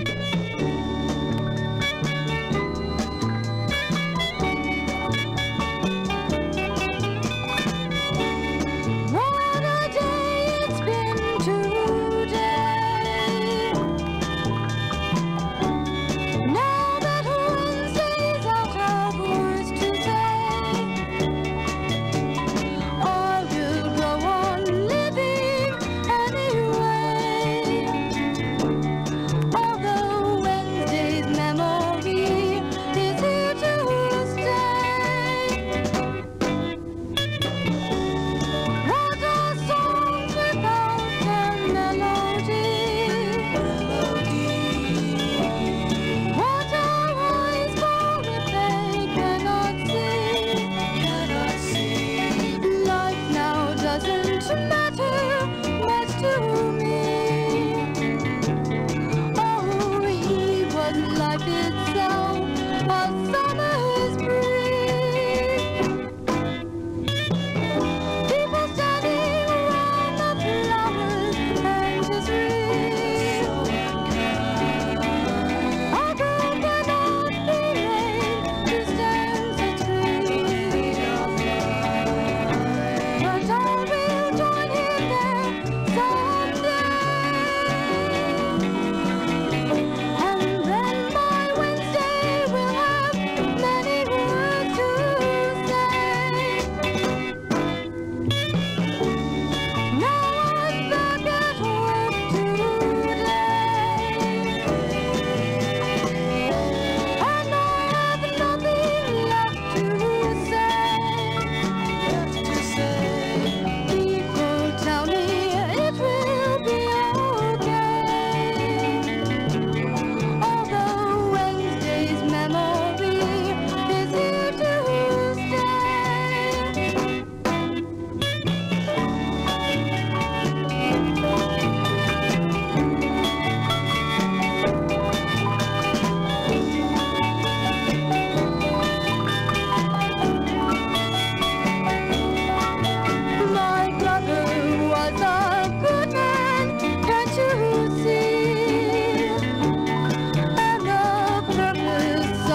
you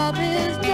love is